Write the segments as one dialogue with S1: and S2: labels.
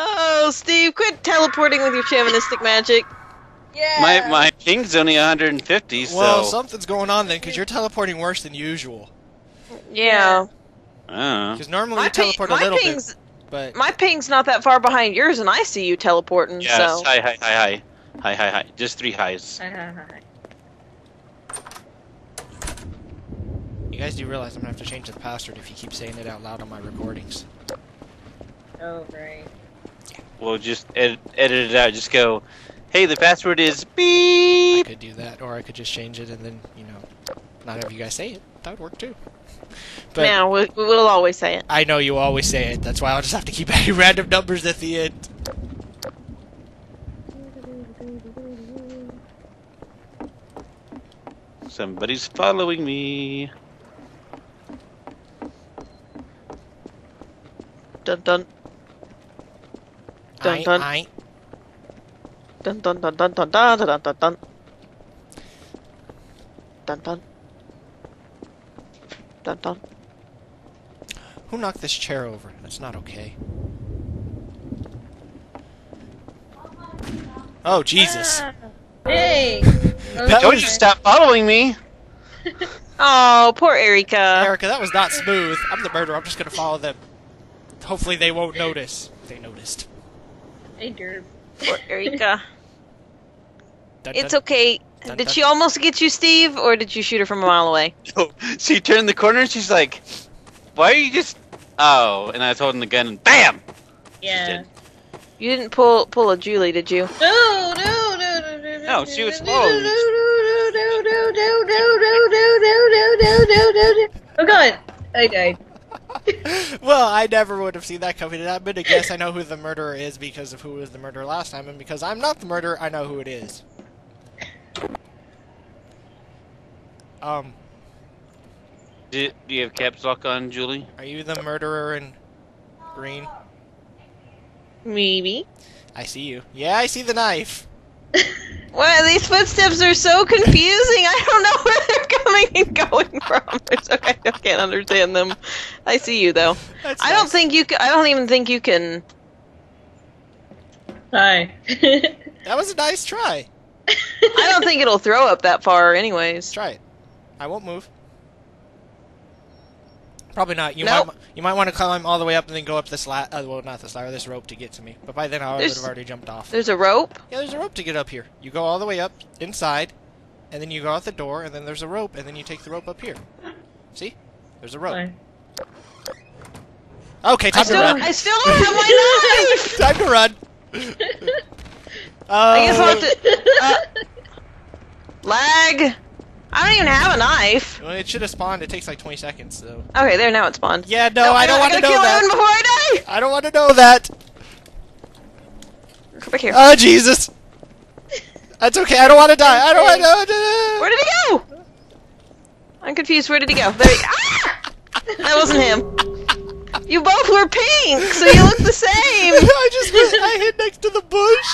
S1: Oh, Steve, quit teleporting with your shamanistic magic.
S2: Yeah.
S3: My my ping's only 150, so
S4: Well, something's going on then, because you're teleporting worse than usual.
S1: Yeah.
S3: uh,
S4: Because normally
S1: My,
S4: you teleport
S1: my
S4: a little
S1: ping's
S4: bit, but
S1: my ping's not that far behind yours, and I see you teleporting.
S3: yes.
S1: So
S3: Hi, hi, hi, hi, hi, hi, hi. Just three highs.
S4: you guys do realize I'm gonna have to change the password if you keep saying it out loud on my recordings.
S2: oh, right.
S3: We'll just edit, edit it out. Just go. Hey, the password is beep.
S4: I could do that, or I could just change it and then, you know, not have you guys say it. That would work too. But
S1: now we, we'll always say it.
S4: I know you always say it. That's why I'll just have to keep adding random numbers at the end.
S3: Somebody's following me.
S1: Dun dun Dun,
S4: I,
S1: dun.
S4: I,
S1: dun dun dun dun dun dun dun dun dun. Dun dun. Dun dun.
S4: who knocked this chair over? That's not okay. Oh Jesus!
S2: Ah. Hey.
S4: That
S3: Told
S4: was-
S3: you stop following me.
S1: Oh, poor Erica.
S4: Erica, that was not smooth. I'm the murderer. I'm just gonna follow them. Hopefully they won't notice. They noticed.
S2: Hey, Derb.
S1: Poor Erika. It's okay. Did she almost get you, Steve, or did you shoot her from a mile away?
S3: So she turned the corner and she's like, Why are you just. Oh, and I was holding the gun and BAM!
S2: Yeah.
S1: You didn't pull pull a Julie, did you?
S2: No, no, no, no, no.
S3: No, she was
S2: slow. Oh god, I died.
S4: well, I never would have seen that coming. I'm gonna guess I know who the murderer is because of who was the murderer last time, and because I'm not the murderer, I know who it is. Um,
S3: Do, do you have caps lock on, Julie?
S4: are you the murderer in green?
S1: Maybe.
S4: I see you. Yeah, I see the knife.
S1: Well, these footsteps are so confusing. I don't know where they're coming and going from. It's okay. I can't understand them. I see you though.
S4: That's
S1: I don't think you. Ca- I don't even think you can.
S2: Hi.
S4: that was a nice try.
S1: I don't think it'll throw up that far, anyways.
S4: Try it. I won't move. Probably not. You
S1: Nope.
S4: might you might want to climb all the way up and then go up this la- uh, well not this ladder, this rope to get to me. But by then I would have already jumped off.
S1: There's a rope.
S4: Yeah, there's a rope to get up here. You go all the way up inside, and then you go out the door, and then there's a rope, and then you take the rope up here. See? There's a rope.
S2: Fine.
S4: Okay,
S1: I
S4: time to
S1: still,
S4: run.
S1: I still don't have my knife.
S4: time to run.
S1: I guess I'll have to. Uh, lag. I don't even have a knife.
S4: Well, it should have spawned. It takes like 20 seconds, so.
S1: Okay, there now it spawned.
S4: Yeah, no, I don't want to know
S1: kill
S4: that.
S1: Before I die.
S4: I don't want to know that.
S1: Come back here.
S4: Oh, Jesus. That's okay. I don't want to die. I don't want to.
S1: Where did he go? I'm confused. Where did he go? There he. Ah! That wasn't him. You both were pink, so you look the same.
S4: I just went, I hid next to the bush.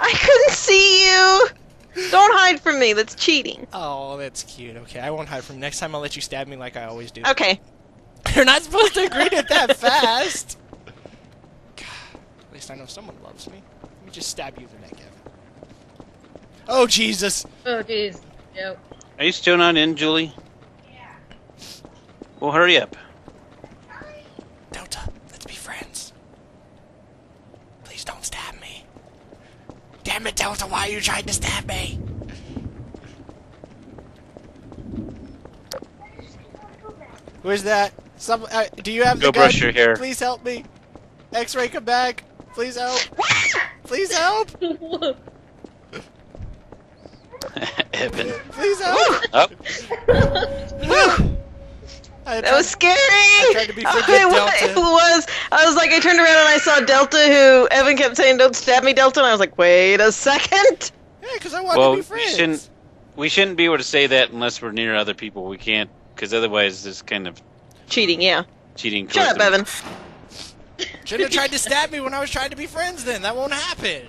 S1: I couldn't see you. Don't hide from me. That's cheating.
S4: Oh, that's cute. Okay, I won't hide from next time. I'll let you stab me like I always do.
S1: Okay.
S4: You're not supposed to greet it that fast. God, at least I know someone loves me. Let me just stab you in the neck, Evan. Oh Jesus!
S2: Oh jeez. Yep.
S3: Are you still not in, Julie? Yeah. Well, hurry up.
S4: Delta, let's be friends. Please don't stab me. Damn it, Delta! Why are you trying to stab me? Where's that? Some? Uh, do you have
S3: Go
S4: the gun?
S3: brush your hair.
S4: Please help me. X-ray, come back. Please help. Please help.
S3: Evan.
S4: Please help.
S3: Oh,
S4: I
S1: That was scary.
S4: tried to be
S1: Oh, it, wa-
S4: Delta.
S1: it was. I was like, I turned around and I saw Delta, who Evan kept saying, "Don't stab me, Delta," and I was like, wait a second.
S4: Yeah, because I want
S3: well,
S4: to be friends.
S3: we
S4: friends.
S3: shouldn't. We shouldn't be able to say that unless we're near other people. We can't, because otherwise, it's kind of
S1: Cheating, yeah.
S3: cheating.
S1: Shut up,
S3: towards them.
S1: Evan.
S4: Should have tried to stab me when I was trying to be friends. Then that won't happen.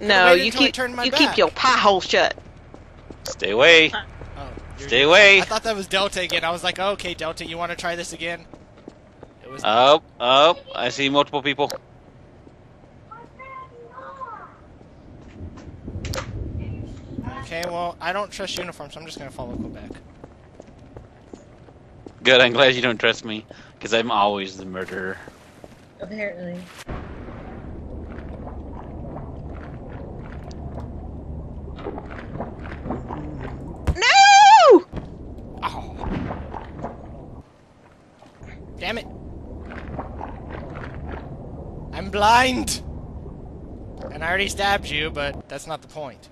S1: No, you keep you
S4: back.
S1: keep your pie hole shut.
S3: Stay away.
S4: Oh, you're-
S3: Stay away.
S4: I thought that was Delta again. I was like, oh, okay, Delta, you want to try this again? It was.
S3: Oh, oh, I see multiple people.
S4: okay, well, I don't trust uniforms, so I'm just gonna follow Quebec.
S3: Good, I'm glad you don't trust me, because I'm always the murderer.
S2: Apparently.
S1: No!
S4: Oh. Damn it. I'm blind! And I already stabbed you, but that's not the point.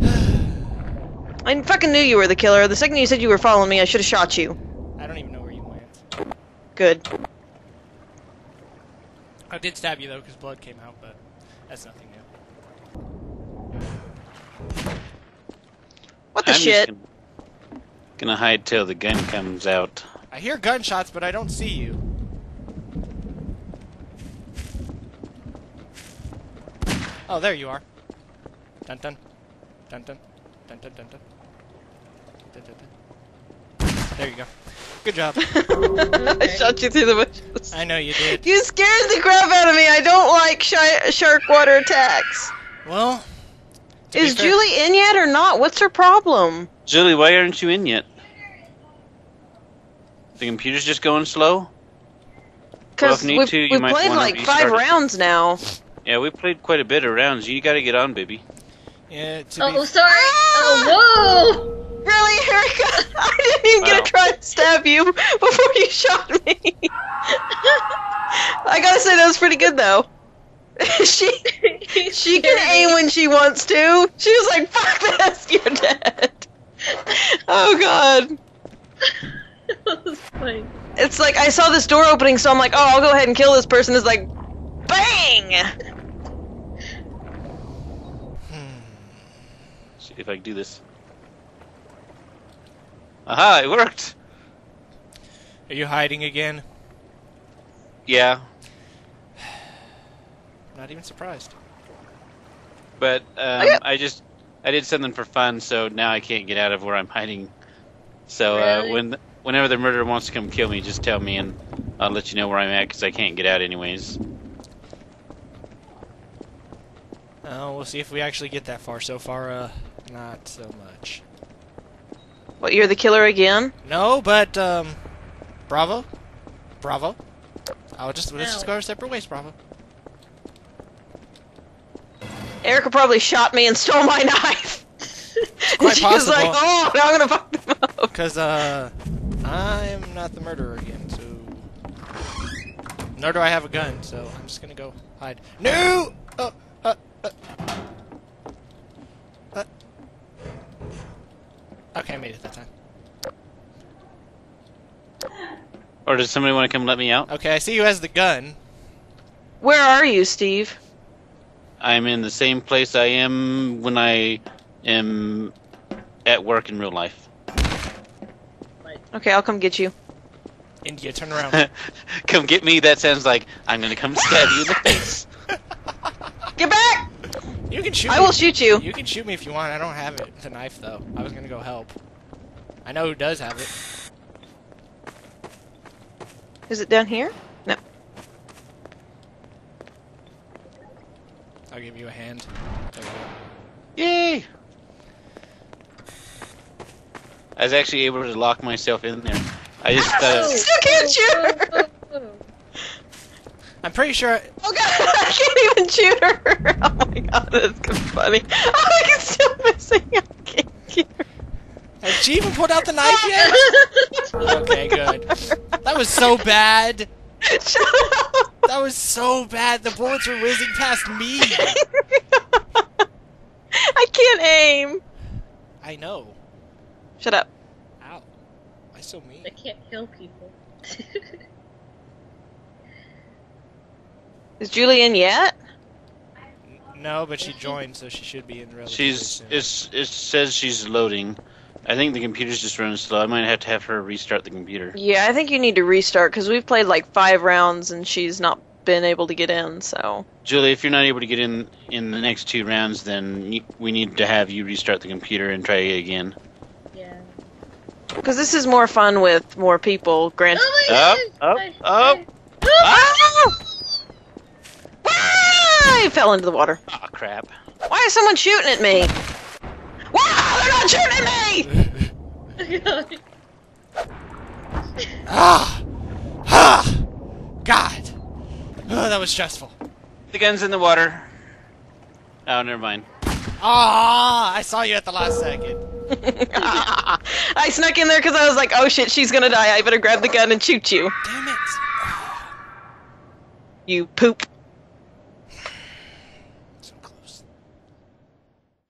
S1: I fucking knew you were the killer. The second you said you were following me, I should have shot you.
S4: I don't even know where you went.
S1: Good.
S4: I did stab you though, because blood came out, but that's nothing new.
S1: What the
S3: I'm
S1: shit?
S3: Gonna, gonna hide till the gun comes out.
S4: I hear gunshots, but I don't see you. Oh, there you are. Dun dun. Dun dun. Dun dun dun dun. Dun, dun, dun. There you go. Good job.
S1: I shot you through the bushes.
S4: I know you did.
S1: You scared the crap out of me. I don't like shi- shark water attacks.
S4: Well, to be
S1: Is
S4: fair-
S1: Julie in yet or not? What's her problem?
S3: Julie, why aren't you in yet? The computer's just going slow? Well,
S1: Because
S3: if need
S1: we've,
S3: to, you
S1: we've played like five
S3: restart it.
S1: rounds now.
S3: Yeah, we played quite a bit of rounds. You gotta get on, baby.
S4: Yeah, to
S2: Oh,
S4: be oh,
S2: sorry. Ah! Oh, whoa!
S1: Really, Erica? I didn't even get
S3: Wow.
S1: to try to stab you before you shot me. I gotta say that was pretty good though. she she can aim when she wants to. She was like, "Fuck this, you're dead." Oh god.
S2: that.
S1: It's like I saw this door opening, so I'm like, "Oh, I'll go ahead and kill this person." It's like, bang!
S3: If I can do this. Aha, it worked!
S4: Are you hiding again?
S3: Yeah,
S4: Not even surprised.
S3: but um,
S1: Okay.
S3: I just I did something for fun, so now I can't get out of where I'm hiding. So uh, when whenever the murderer wants to come kill me, just tell me and I'll let you know where I'm at because I can't get out anyways.
S4: Oh, we'll see if we actually get that far. So far, uh, not so much.
S1: What? You're the killer again?
S4: No, but um, bravo, bravo. I'll just let's just go our separate ways, bravo.
S1: Erica probably shot me and stole my knife.
S4: quite
S1: she was like, "Oh, now I'm gonna fuck them up."
S4: Cause uh, I am not the murderer again, so nor do I have a gun. So I'm just gonna go hide. No. Uh, uh, uh. Uh. Okay, I made it that time.
S3: Or does somebody want to come let me out?
S4: Okay, I see you as the gun.
S1: Where are you, Steve?
S3: I'm in the same place I am when I am at work in real life.
S1: Okay, I'll come get you.
S4: India, turn around.
S3: come get me. That sounds like I'm gonna come stab you in the face.
S1: Get back!
S4: You can shoot.
S1: I
S4: me.
S1: will shoot you.
S4: You can shoot me if you want. I don't have it. The knife, though. I was gonna go help. I know who does have it.
S1: Is it down here? No.
S4: I'll give you a hand. There we go.
S3: Yay! I was actually able to lock myself in there. I just uh,
S1: Still can't shoot her!
S4: I'm pretty sure.
S1: Oh god, I can't even shoot her! Oh my god, that's kind funny. Oh, I can still missing. I can't shoot her.
S4: Has she even pulled out the knife yet? Oh okay, good. That was so bad.
S1: Shut up!
S4: That was so bad. The bullets were whizzing past me.
S1: I can't aim.
S4: I know.
S1: Shut up.
S4: Ow. Why so mean?
S2: I can't kill people.
S1: Is Julie in yet?
S4: No, but she joined, so she should be in relatively
S3: she's
S4: soon.
S3: it's it says she's loading. I think the computer's just running slow. I might have to have her restart the computer.
S1: Yeah, I think you need to restart because we've played like five rounds and she's not been able to get in. So
S3: Julie, if you're not able to get in in the next two rounds, then y- we need to have you restart the computer and try it again.
S2: yeah.
S1: Because this is more fun with more people. Grant.
S2: Oh my god!
S3: up,
S2: I-
S3: up.
S2: I-
S3: Ah!
S1: I fell into the water.
S3: Oh crap.
S1: Why is someone shooting at me? Wow, they're not shooting at me!
S4: Ah! Ah! God! Oh, that was stressful.
S3: The gun's in the water. Oh, never mind.
S4: Ah! I saw you at the last second.
S1: I snuck in there because I was like, oh shit, she's gonna die. I better grab the gun and shoot you.
S4: Damn it!
S1: You poop.